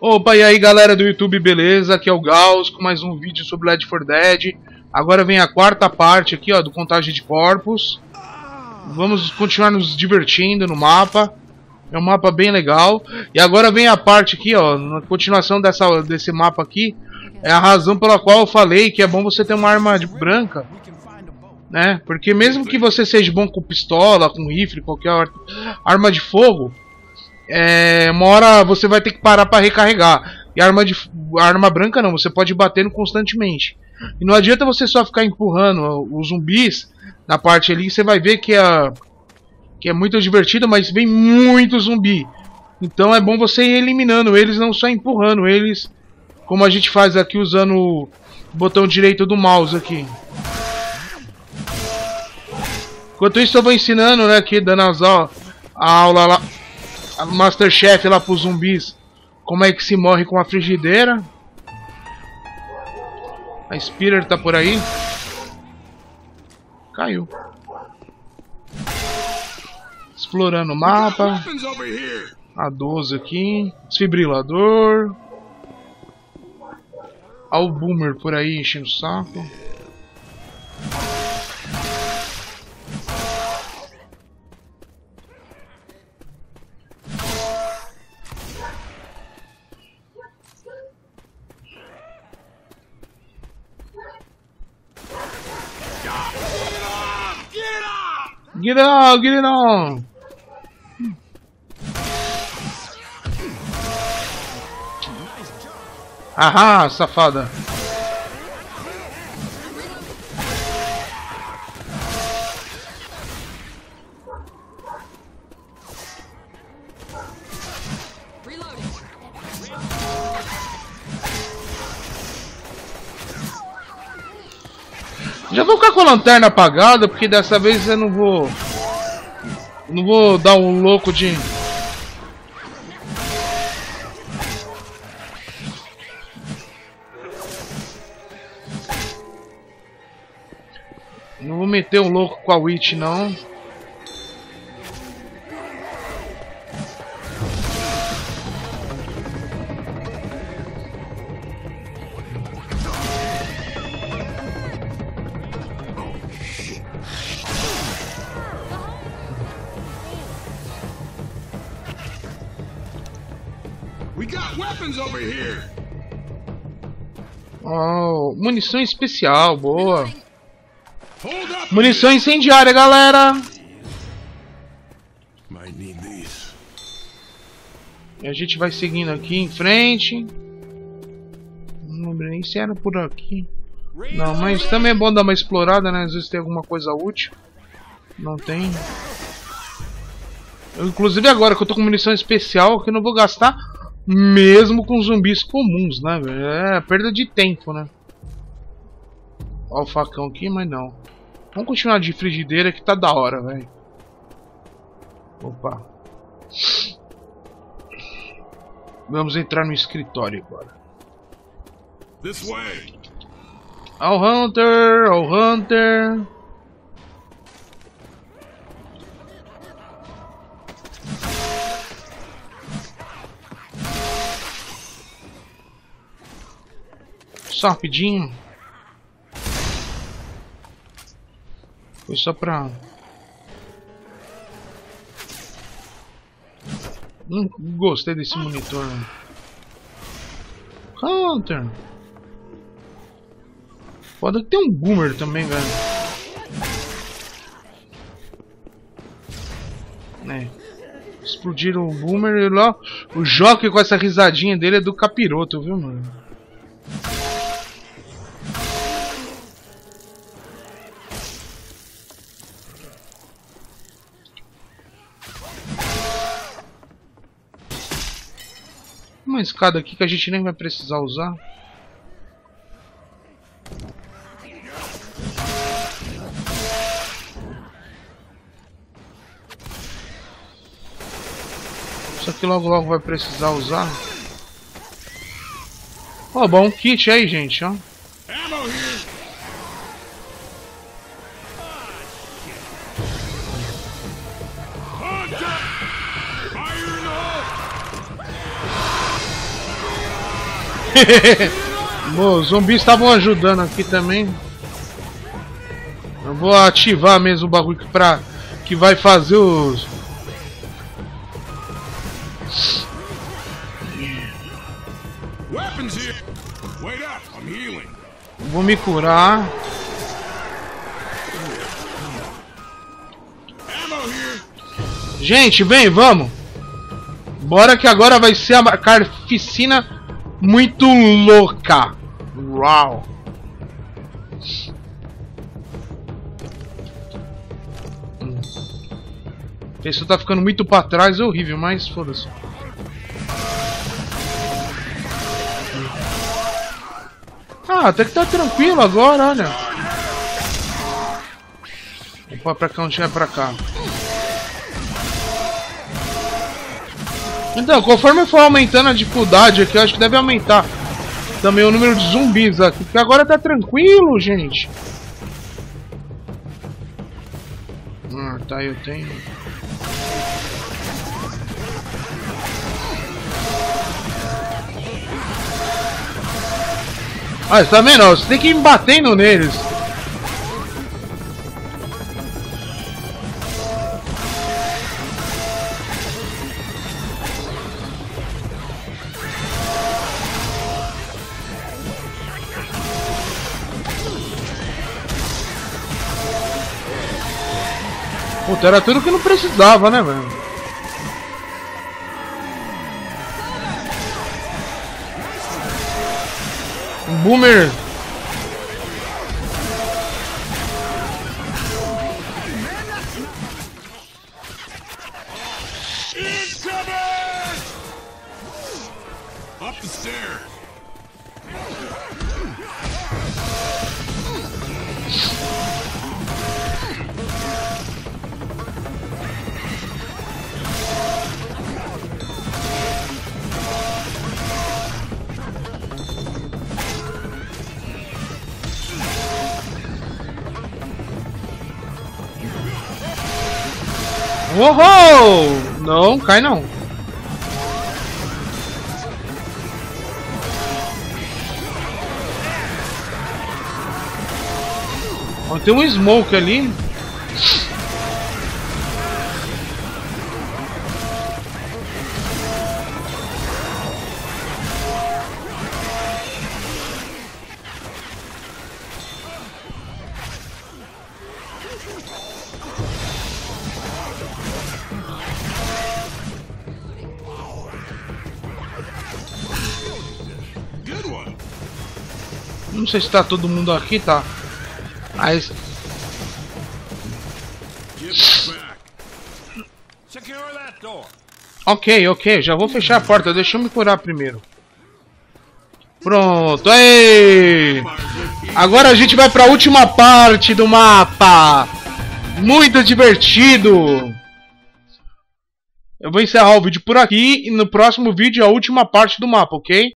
Opa, e aí galera do YouTube, beleza? Aqui é o Gauss com mais um vídeo sobre Led for Dead. Agora vem a quarta parte aqui, ó, do Contagem de Corpos. Vamos continuar nos divertindo no mapa. É um mapa bem legal. E agora vem a parte aqui, ó, na continuação dessa, desse mapa aqui. É a razão pela qual eu falei que é bom você ter uma arma branca. Né? Porque mesmo que você seja bom com pistola, com rifle, qualquer arma de fogo, é, uma hora você vai ter que parar para recarregar. E arma, de, arma branca não, você pode ir batendo constantemente. E não adianta você só ficar empurrando os zumbis na parte ali, você vai ver que é, que é muito divertido, mas vem muito zumbi. Então é bom você ir eliminando eles, não só empurrando eles, como a gente faz aqui usando o botão direito do mouse aqui. Enquanto isso eu vou ensinando, né, aqui dando as, a aula lá Masterchef lá pros zumbis como é que se morre com a frigideira. A Spitter tá por aí. Caiu. Explorando o mapa. A 12 aqui. Desfibrilador. Olha o Boomer por aí enchendo o saco. Get on, get it on! Ahá, safada! Já vou ficar com a lanterna apagada, porque dessa vez eu não vou... Não vou dar um louco de... Não vou meter um louco com a Witch, não. Oh, munição especial, boa. Munição incendiária, galera. E a gente vai seguindo aqui em frente. Não lembro nem se era por aqui. Não, mas também é bom dar uma explorada, né? Às vezes tem alguma coisa útil. Não tem. Eu, inclusive agora que eu tô com munição especial, que eu não vou gastar mesmo com zumbis comuns, né? É perda de tempo, né? Ó o facão aqui, mas não. Vamos continuar de frigideira que tá da hora, velho. Opa. Vamos entrar no escritório agora. This way. Ao Hunter, ao Hunter. Só rapidinho. Foi só pra... Não gostei desse monitor. Hunter. Foda que tem um boomer também, velho. É. Explodiram o boomer e lá. O Jockey com essa risadinha dele é do capiroto, viu, mano? Uma escada aqui que a gente nem vai precisar usar. Isso aqui logo logo vai precisar usar. Ó, oh, bom kit aí, gente, ó. Bom, os zumbis estavam ajudando aqui também. Eu vou ativar mesmo o bagulho que, pra, que vai fazer os... Vou me curar. Gente, vem, vamos. Bora que agora vai ser a carnificina muito louca. Uau. Isso tá ficando muito pra trás, é horrível, mas foda-se. Ah, até que tá tranquilo agora, olha. Opa, pra cá, onde é pra cá. Então, conforme for aumentando a dificuldade aqui, eu acho que deve aumentar também o número de zumbis aqui. Porque agora tá tranquilo, gente. Ah, tá, eu tenho. Ah, você tá vendo? Você tem que ir batendo neles. Puta, era tudo que não precisava, né, velho? Um boomer. Incoming! Up the stairs. Uou! Não, cai não. Tem um smoke ali. Não sei se tá todo mundo aqui, tá? Mas. Ok, ok, já vou fechar a porta, deixa eu me curar primeiro. Pronto, aí! Agora a gente vai para a última parte do mapa. Muito divertido. Eu vou encerrar o vídeo por aqui e no próximo vídeo a última parte do mapa, ok?